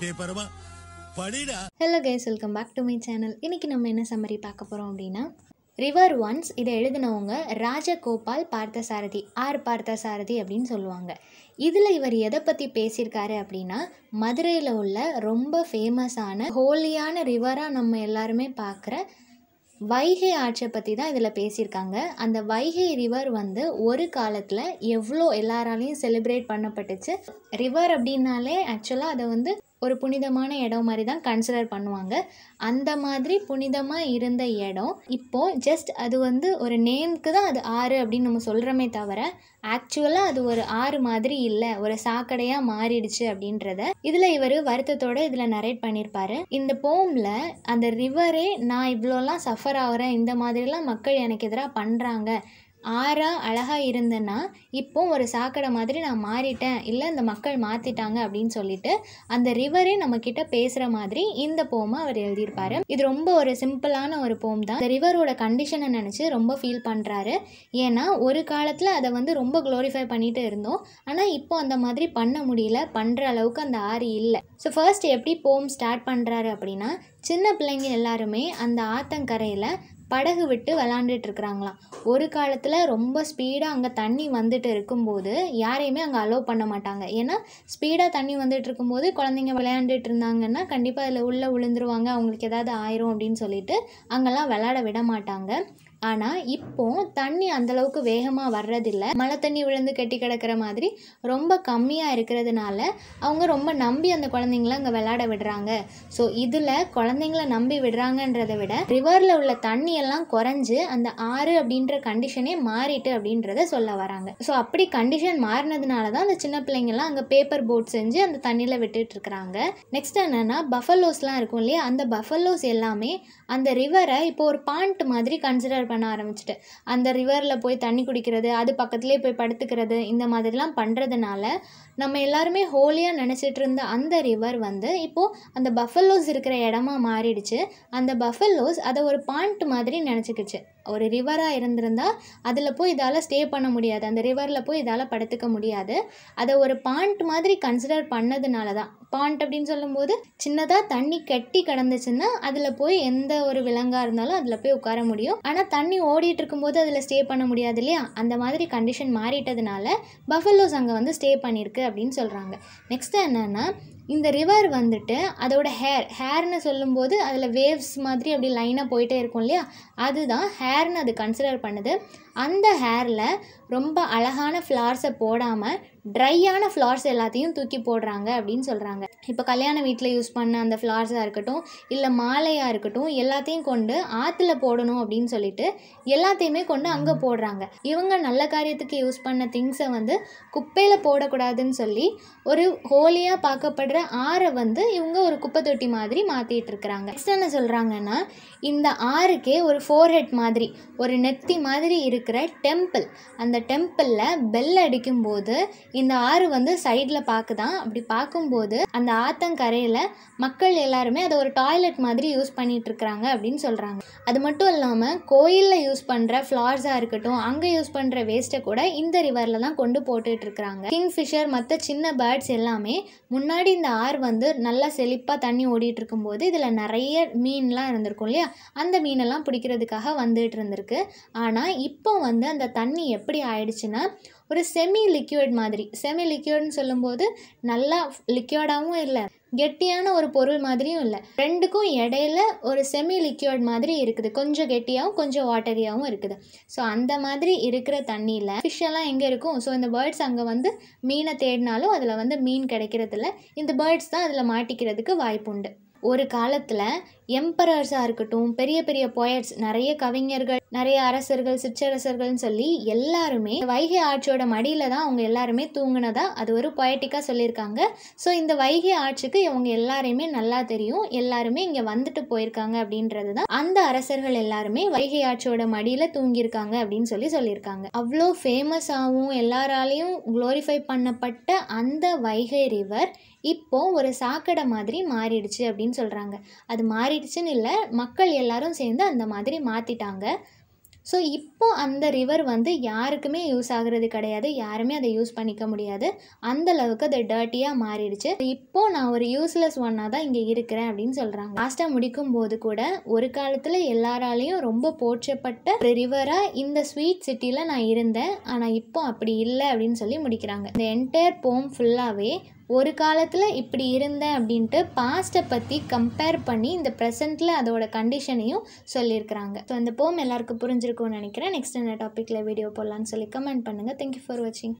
பேப்பரமா படிடா. Hello guys welcome back to my channel இன்றைக்கி நம்ம என்ன சம்மரி பார்க்க போகிறோம் அப்படின்னா ரிவர் ஒன்ஸ் இதை எழுதினவங்க ராஜகோபால் பார்த்தசாரதி. ஆர் பார்த்தசாரதி அப்படின்னு சொல்லுவாங்க. இதில் இவர் எதை பற்றி பேசியிருக்காரு அப்படின்னா மதுரையில் உள்ள ரொம்ப ஃபேமஸான ஹோலியான ரிவராக நம்ம எல்லாருமே பார்க்குற வைகை ஆற்றை பற்றி தான் இதில் பேசியிருக்காங்க. அந்த வைகை ரிவர் வந்து ஒரு காலத்தில் எவ்வளோ எல்லாராலையும் செலிப்ரேட் பண்ணப்பட்டுச்சு. ரிவர் அப்படின்னாலே ஆக்சுவலாக அதை வந்து ஒரு புனிதமான இடம் மாதிரி தான் கன்சிடர் பண்ணுவாங்க. அந்த மாதிரி புனிதமாக இருந்த இடம் இப்போது ஜஸ்ட் அது வந்து ஒரு நேம்க்கு தான் அது ஆறு அப்படின்னு நம்ம சொல்கிறோமே தவிர ஆக்சுவலாக அது ஒரு ஆறு மாதிரி இல்லை ஒரு சாக்கடையாக மாறிடுச்சு அப்படின்றத இதில் இவர் வருத்தத்தோட இதில் நரேட் பண்ணியிருப்பாரு இந்த போமில் அந்த ரிவரே நான் இவ்வளோலாம் சஃபர் ஆகிறேன் இந்த மாதிரிலாம் மக்கள் எனக்கு எதிராக பண்ணுறாங்க ஆறாக அழகாக இருந்தேன்னா இப்போ ஒரு சாக்கடை மாதிரி நான் மாறிட்டேன். இல்லை இந்த மக்கள் மாற்றிட்டாங்க அப்படின்னு சொல்லிட்டு அந்த ரிவரே நம்மக்கிட்ட பேசுகிற மாதிரி இந்த போமை அவர் எழுதியிருப்பாரு. இது ரொம்ப ஒரு சிம்பிளான ஒரு போம் தான். இந்த ரிவரோட கண்டிஷனை நினச்சி ரொம்ப ஃபீல் பண்ணுறாரு ஏன்னா ஒரு காலத்தில் அதை வந்து ரொம்ப க்ளோரிஃபை பண்ணிட்டு இருந்தோம். ஆனால் இப்போ அந்த மாதிரி பண்ண முடியல. பண்ணுற அளவுக்கு அந்த ஆறு இல்லை. ஸோ ஃபர்ஸ்ட் எப்படி போம் ஸ்டார்ட் பண்ணுறாரு அப்படின்னா சின்ன பிள்ளைங்க எல்லாருமே அந்த ஆத்தங்கரையில் படகு விட்டு விளாண்டுட்டு இருக்கிறாங்களாம் ஒரு காலத்தில் ரொம்ப ஸ்பீடாக அங்கே தண்ணி வந்துட்டு இருக்கும்போது யாரையுமே அங்கே அலோவ் பண்ண மாட்டாங்க. ஏன்னா ஸ்பீடாக தண்ணி வந்துட்டு இருக்கும்போது குழந்தைங்க விளையாண்டுட்டு இருந்தாங்கன்னா கண்டிப்பாக அதில் உள்ளே விழுந்துருவாங்க. அவங்களுக்கு ஏதாவது ஆயிரும் அப்படின்னு சொல்லிட்டு அங்கெல்லாம் விளாட விட மாட்டாங்க. ஆனால் இப்போ தண்ணி அந்தளவுக்கு வேகமாக வர்றதில்ல. மழை தண்ணி விழுந்து கட்டி கிடக்கிற மாதிரி ரொம்ப கம்மியாக இருக்கிறதுனால அவங்க ரொம்ப நம்பி அந்த குழந்தைங்கள அங்கே விளையாட விடுறாங்க. ஸோ இதில் குழந்தைங்கள நம்பி விடுறாங்கன்றதை விட ரிவரில் உள்ள தண்ணி எல்லாம் குறைஞ்சு அந்த ஆறு அப்படின்ற கண்டிஷனே மாறிட்டு அப்படின்றத சொல்ல வராங்க. ஸோ அப்படி கண்டிஷன் மாறினதுனால தான் அந்த சின்ன பிள்ளைங்கள்லாம் அங்கே பேப்பர் போட் செஞ்சு அந்த தண்ணியில் விட்டுட்டு இருக்கிறாங்க. நெக்ஸ்ட் என்னென்னா பஃபலோஸ்லாம் இருக்கும் இல்லையா? அந்த பஃபலோஸ் எல்லாமே அந்த ரிவரை இப்போ ஒரு பாண்ட் மாதிரி கன்சிடர் பண்ண ஆரம்பிச்சிட்டு. அந்த ரிவரில் போய் தண்ணி குடிக்கிறது அது பக்கத்துலேயே போய் படுத்துக்கிறது இந்த மாதிரிலாம் பண்ணுறதுனால நம்ம எல்லாருமே ஹோலியாக நினச்சிட்டு இருந்த அந்த ரிவர் வந்து இப்போது அந்த பஃபல்லோஸ் இருக்கிற இடமா மாறிடுச்சு. அந்த பஃபல்லோஸ் அதை ஒரு பாயிண்ட் மாதிரி நினச்சிக்கிச்சு. ஒரு ரிவராக இருந்திருந்தா அதில் போய் இதால் ஸ்டே பண்ண முடியாது. அந்த ரிவரில் போய் இதால் படுத்துக்க முடியாது. அதை ஒரு பாண்ட் மாதிரி கன்சிடர் பண்ணதுனால தான் பாண்ட் அப்படின்னு சொல்லும்போது சின்னதாக தண்ணி கட்டி கிடந்துச்சுன்னா அதில் போய் எந்த ஒரு விலங்காக இருந்தாலும் அதில் போய் உட்கார முடியும். ஆனால் தண்ணி ஓடிட்டு இருக்கும்போது அதில் ஸ்டே பண்ண முடியாது இல்லையா? அந்த மாதிரி கண்டிஷன் மாறிட்டதுனால பஃபல்லோஸ் அங்கே வந்து ஸ்டே பண்ணியிருக்கு அப்படின்னு சொல்கிறாங்க நெக்ஸ்ட் என்னென்னா இந்த ரிவர் வந்துட்டு அதோட ஹேர் ஹேர்னு சொல்லும்போது அதில் வேவ்ஸ் மாதிரி அப்படி லைனாக போயிட்டே இருக்கும் இல்லையா? அதுதான் ஹேர்னு அது கன்சிடர் பண்ணுது. அந்த ஹேரில் ரொம்ப அழகான ஃப்ளார்ஸை போடாமல் ட்ரையான ஃப்ளார்ஸ் எல்லாத்தையும் தூக்கி போடுறாங்க அப்படின்னு சொல்கிறாங்க இப்போ கல்யாண வீட்டில் யூஸ் பண்ண அந்த ஃப்ளார்ஸாக இருக்கட்டும் இல்லை மாலையாக இருக்கட்டும் எல்லாத்தையும் கொண்டு ஆற்றுல போடணும் அப்படின்னு சொல்லிட்டு எல்லாத்தையுமே கொண்டு அங்கே போடுறாங்க. இவங்க நல்ல காரியத்துக்கு யூஸ் பண்ண திங்ஸை வந்து குப்பையில் போடக்கூடாதுன்னு சொல்லி ஒரு ஹோலியாக பார்க்கப்படுற ஆறை வந்து இவங்க ஒரு குப்பை தொட்டி மாதிரி மாற்றிட்டு இருக்கிறாங்க. நெக்ஸ்ட் என்ன சொல்கிறாங்கன்னா இந்த ஆறுக்கே ஒரு ஃபோர் ஹெட் மாதிரி ஒரு நெத்தி மாதிரி இருக்கு. இருக்கிற டெம்பிள் அந்த டெம்பிளில் பெல் அடிக்கும்போது இந்த ஆறு வந்து சைடில் பார்க்குதான் அப்படி பார்க்கும்போது அந்த ஆத்தங்கரையில் மக்கள் எல்லாருமே அதை ஒரு டாய்லெட் மாதிரி யூஸ் பண்ணிகிட்ருக்குறாங்க இருக்கிறாங்க அப்படின்னு சொல்கிறாங்க அது மட்டும் இல்லாமல் கோயிலில் யூஸ் பண்ணுற ஃப்ளார்ஸாக இருக்கட்டும் அங்கே யூஸ் பண்ணுற வேஸ்ட்டை கூட இந்த ரிவரில் தான் கொண்டு போட்டுட்டு இருக்கிறாங்க கிங் ஃபிஷர் மற்ற சின்ன பேர்ட்ஸ் எல்லாமே முன்னாடி இந்த ஆறு வந்து நல்லா செழிப்பாக தண்ணி ஓடிட்டு இருக்கும்போது இதில் நிறைய மீன்லாம் இருந்திருக்கும் இல்லையா? அந்த மீனெல்லாம் பிடிக்கிறதுக்காக வந்துட்டு இருந்திருக்கு ஆனால் இப்போ வந்து அந்த தண்ணி எப்படி ஆயிடுச்சுன்னா ஒரு செமி லிக்யூட் மாதிரி. செமி லிக்யூட்னு சொல்லும்போது நல்லா லிக்யூர்டாகவும் இல்லை கெட்டியான ஒரு பொருள் மாதிரியும் இல்லை. ரெண்டுக்கும் இடையில ஒரு செமி லிக்யூட் மாதிரி இருக்குது. கொஞ்சம் கெட்டியாகவும் கொஞ்சம் வாட்டரியாகவும் இருக்குது. ஸோ அந்த மாதிரி இருக்கிற தண்ணியில் ஃபிஷ் எல்லாம் எங்கே இருக்கும்? ஸோ இந்த பேர்ட்ஸ் அங்கே வந்து மீனை தேடினாலும் அதில் வந்து மீன் கிடைக்கிறதில்ல. இந்த பேர்ட்ஸ் தான் அதில் மாட்டிக்கிறதுக்கு வாய்ப்புண்டு. ஒரு காலத்தில் எம்பரர்ஸாக இருக்கட்டும் பெரிய பெரிய போயட்ஸ் நிறைய கவிஞர்கள் நிறைய அரசர்கள் சிற்றரசர்கள்னு சொல்லி எல்லாருமே வைகை ஆட்சியோட மடியில் தான் அவங்க எல்லாருமே தூங்கினதா அது ஒரு பொயட்டிக்காக சொல்லியிருக்காங்க. ஸோ இந்த வைகை ஆட்சிக்கு இவங்க எல்லாரையுமே நல்லா தெரியும். எல்லாருமே இங்கே வந்துட்டு போயிருக்காங்க அப்படின்றது தான் அந்த அரசர்கள் எல்லாருமே வைகை ஆட்சியோட மடியில் தூங்கியிருக்காங்க அப்படின்னு சொல்லி சொல்லியிருக்காங்க. அவ்வளோ ஃபேமஸாகவும் எல்லாராலையும் க்ளோரிஃபை பண்ணப்பட்ட அந்த வைகை ரிவர் இப்போ ஒரு சாக்கடை மாதிரி மாறிடுச்சு அப்படின்னு சொல்கிறாங்க அது மாறிடுச்சுன்னு இல்லை மக்கள் எல்லாரும் சேர்ந்து அந்த மாதிரி மாற்றிட்டாங்க ஸோ இப்போ அந்த ரிவர் வந்து யாருக்குமே யூஸ் ஆகுறது கிடையாது. யாருமே அதை யூஸ் பண்ணிக்க முடியாது. அந்த அளவுக்கு அது டர்ட்டியாக மாறிடுச்சு. இப்போ நான் ஒரு யூஸ்லெஸ் ஒன்னாக தான் இங்கே இருக்கிறேன் அப்படின்னு சொல்கிறாங்க லாஸ்ட்டாக முடிக்கும் போது கூட ஒரு காலத்தில் எல்லாராலையும் ரொம்ப போற்றப்பட்ட ஒரு ரிவராக இந்த ஸ்வீட் சிட்டியில் நான் இருந்தேன். ஆனால் இப்போ அப்படி இல்லை அப்படின்னு சொல்லி முடிக்கிறாங்க. இந்த என்டையர் போம் ஃபுல்லாகவே ஒரு காலத்தில் இப்படி இருந்தேன் அப்படின்ட்டு பாஸ்ட்டை பற்றி கம்பேர் பண்ணி இந்த ப்ரெசண்ட்டில் அதோட கண்டிஷனையும் சொல்லியிருக்கிறாங்க. ஸோ இந்த போம் எல்லாருக்கும் புரிஞ்சிருக்கும்னு நினைக்கிறேன். நெக்ஸ்ட் என்ன டாப்பிக்கில் வீடியோ போடலான்னு சொல்லி கமெண்ட் பண்ணுங்கள் தேங்க்யூ ஃபார் வாட்சிங்